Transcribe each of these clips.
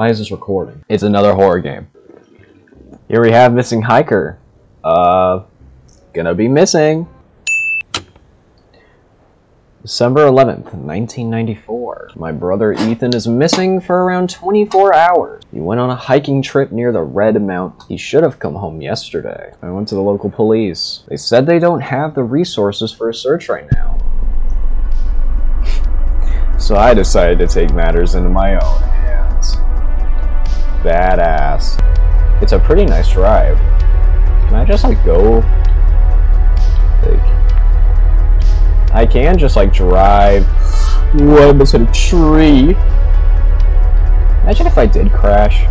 Why is this recording? It's another horror game. Here we have Missing Hiker. Uh, gonna be missing. December 11th, 1994. My brother Ethan is missing for around 24 hours. He went on a hiking trip near the Red Mount. He should have come home yesterday. I went to the local police. They said they don't have the resources for a search right now. so I decided to take matters into my own hands. Badass. It's a pretty nice drive. Can I just like go? Like, I can just like drive. Whoa, almost hit a tree. Imagine if I did crash.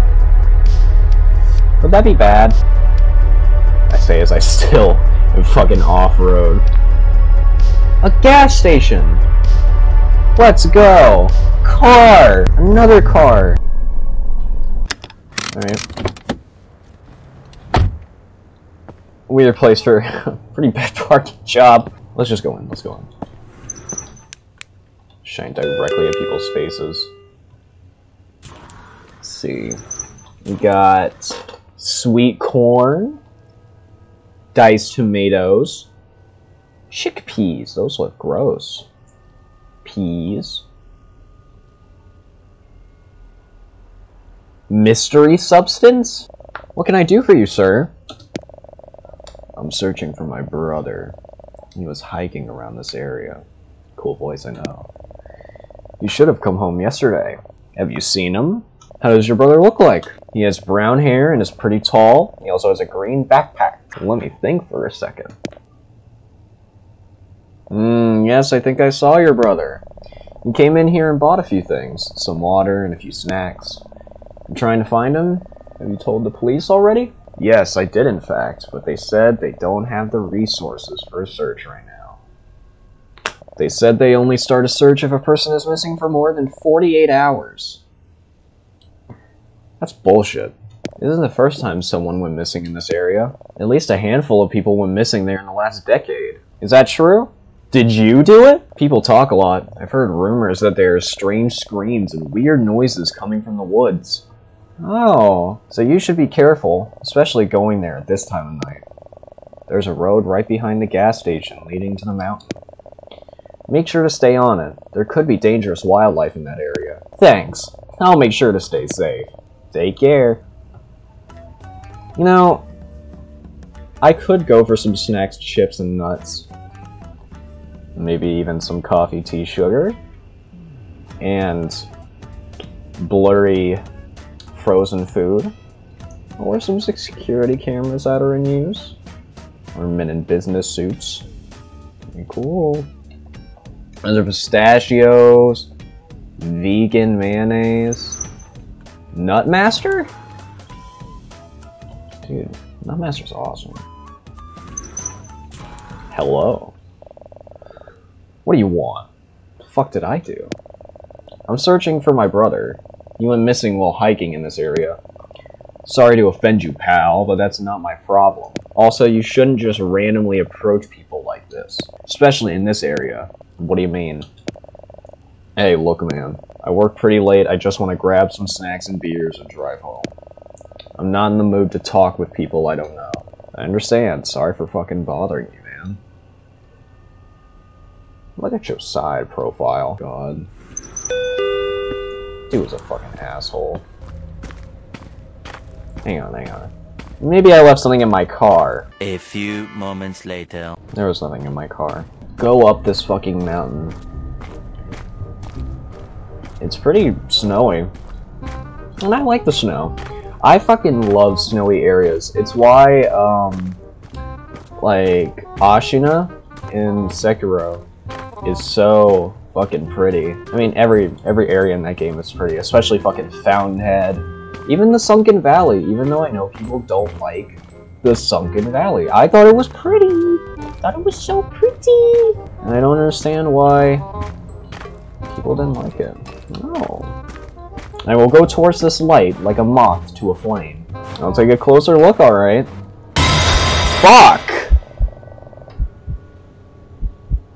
Would that be bad? I say as I still am fucking off-road. A gas station! Let's go! Car! Another car! Alright. Weird place for a pretty bad parking job. Let's just go in, let's go in. Shine directly at people's faces. Let's see. We got sweet corn, diced tomatoes, chickpeas. Those look gross. Peas. Mystery substance? What can I do for you, sir? I'm searching for my brother. He was hiking around this area. Cool voice, I know. You should have come home yesterday. Have you seen him? How does your brother look like? He has brown hair and is pretty tall. He also has a green backpack. Let me think for a second. Hmm, yes, I think I saw your brother. He came in here and bought a few things. Some water and a few snacks. Trying to find him? Have you told the police already? Yes, I did in fact, but they said they don't have the resources for a search right now. They said they only start a search if a person is missing for more than 48 hours. That's bullshit. This isn't the first time someone went missing in this area. At least a handful of people went missing there in the last decade. Is that true? Did you do it? People talk a lot. I've heard rumors that there are strange screams and weird noises coming from the woods. Oh, so you should be careful, especially going there at this time of night. There's a road right behind the gas station leading to the mountain. Make sure to stay on it. There could be dangerous wildlife in that area. Thanks. I'll make sure to stay safe. Take care. You know, I could go for some snacks, chips, and nuts. Maybe even some coffee, tea, sugar. And blurry frozen food, or some security cameras that are in use, or men in business suits. Pretty cool. Those are pistachios, vegan mayonnaise, Nutmaster? Dude, Nutmaster's awesome. Hello. What do you want? The fuck did I do? I'm searching for my brother. He went missing while hiking in this area. Sorry to offend you, pal, but that's not my problem. Also, you shouldn't just randomly approach people like this. Especially in this area. What do you mean? Hey, look man. I work pretty late, I just want to grab some snacks and beers and drive home. I'm not in the mood to talk with people I don't know. I understand, sorry for fucking bothering you, man. Look at your side profile, god. Dude was a fucking asshole. Hang on, hang on. Maybe I left something in my car. A few moments later. There was nothing in my car. Go up this fucking mountain. It's pretty snowy. And I like the snow. I fucking love snowy areas. It's why, um, like, Ashina in Sekiro is so fucking pretty. I mean, every every area in that game is pretty, especially fucking Fountainhead. Even the Sunken Valley, even though I know people don't like the Sunken Valley. I thought it was pretty. I thought it was so pretty. And I don't understand why people didn't like it. No. I will go towards this light like a moth to a flame. I'll take a closer look, alright. Fuck!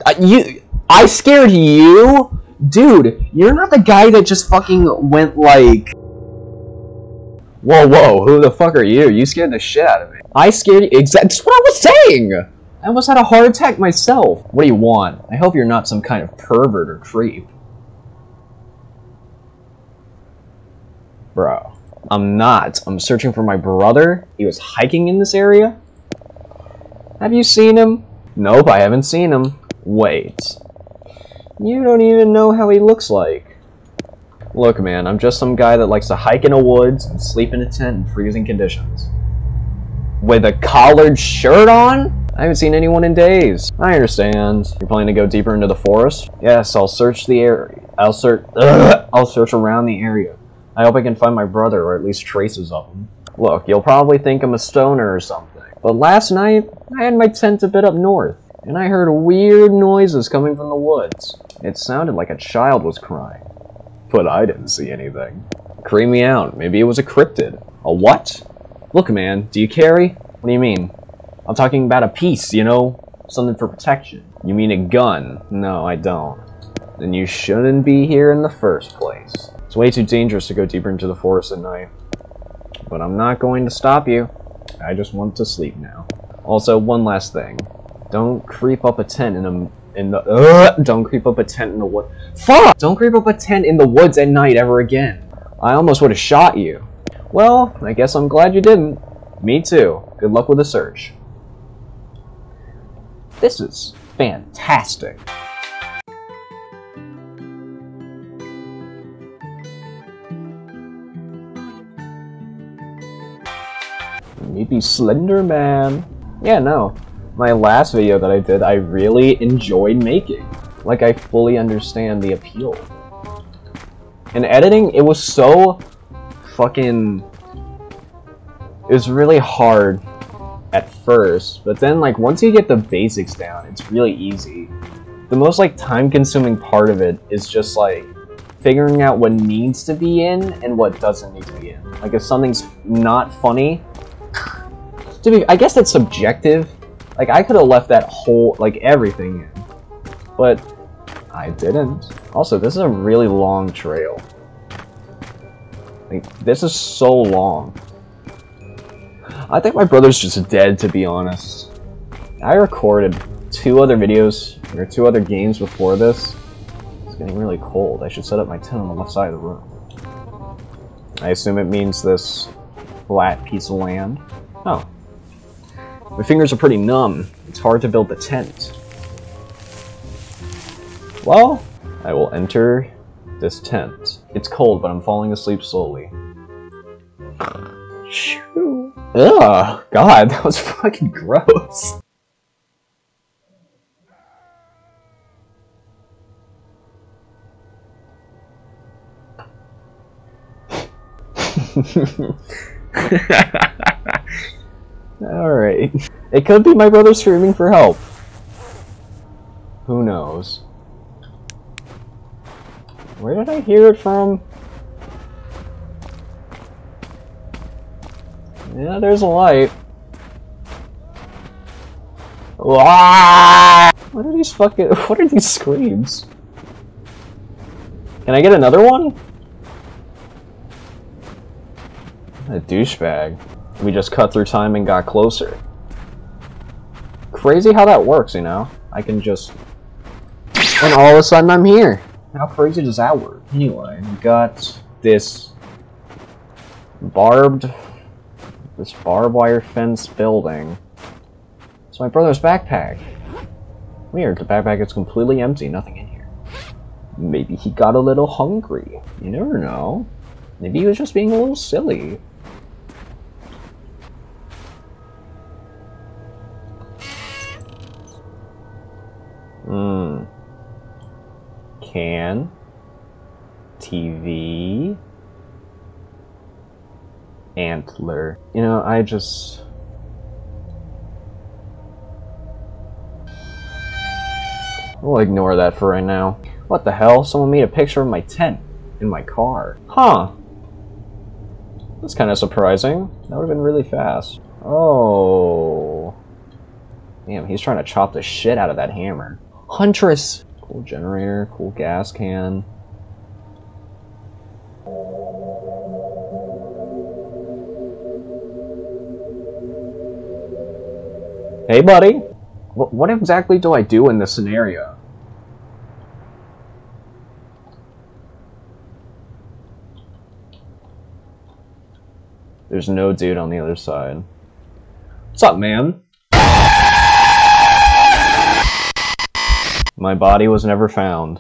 Uh, you- I scared you? Dude, you're not the guy that just fucking went like... Whoa, whoa, who the fuck are you? You scared the shit out of me. I scared you? Exactly. That's what I was saying! I almost had a heart attack myself. What do you want? I hope you're not some kind of pervert or creep. Bro. I'm not. I'm searching for my brother. He was hiking in this area. Have you seen him? Nope, I haven't seen him. Wait. You don't even know how he looks like. Look, man, I'm just some guy that likes to hike in the woods and sleep in a tent in freezing conditions. With a collared shirt on? I haven't seen anyone in days. I understand. You're planning to go deeper into the forest? Yes, I'll search the area. I'll search. I'll search around the area. I hope I can find my brother, or at least traces of him. Look, you'll probably think I'm a stoner or something, but last night I had my tent a bit up north, and I heard weird noises coming from the woods. It sounded like a child was crying, but I didn't see anything. Creep me out. Maybe it was a cryptid. A what? Look, man, do you carry? What do you mean? I'm talking about a piece, you know? Something for protection. You mean a gun? No, I don't. Then you shouldn't be here in the first place. It's way too dangerous to go deeper into the forest at night. But I'm not going to stop you. I just want to sleep now. Also, one last thing. Don't creep up a tent in a in the uh, don't creep up a tent in the wood. Fuck! Don't creep up a tent in the woods at night ever again. I almost would have shot you. Well, I guess I'm glad you didn't. Me too. Good luck with the search. This is fantastic. Maybe Slender Man. Yeah, no. My last video that I did, I really enjoyed making. Like, I fully understand the appeal. In editing, it was so fucking... It was really hard at first, but then, like, once you get the basics down, it's really easy. The most, like, time-consuming part of it is just, like, figuring out what needs to be in and what doesn't need to be in. Like, if something's not funny, to be, I guess that's subjective. Like, I could have left that whole, like, everything in. But, I didn't. Also, this is a really long trail. Like, this is so long. I think my brother's just dead, to be honest. I recorded two other videos, or two other games before this. It's getting really cold. I should set up my tent on the left side of the room. I assume it means this flat piece of land. Oh, my fingers are pretty numb. It's hard to build the tent. Well, I will enter this tent. It's cold, but I'm falling asleep slowly. Shoo. Ugh, God, that was fucking gross. Alright. It could be my brother screaming for help. Who knows? Where did I hear it from? Yeah, there's a light. What are these fucking- what are these screams? Can I get another one? A douchebag. We just cut through time and got closer. Crazy how that works, you know? I can just... And all of a sudden I'm here! How crazy does that work? Anyway, we got this barbed... This barbed wire fence building. It's my brother's backpack. Weird, the backpack is completely empty, nothing in here. Maybe he got a little hungry. You never know. Maybe he was just being a little silly. Can. TV. Antler. You know, I just... We'll ignore that for right now. What the hell? Someone made a picture of my tent in my car. Huh. That's kind of surprising. That would have been really fast. Oh. Damn, he's trying to chop the shit out of that hammer. Huntress! Cool generator, cool gas can. Hey, buddy. What exactly do I do in this scenario? There's no dude on the other side. What's up, man? My body was never found.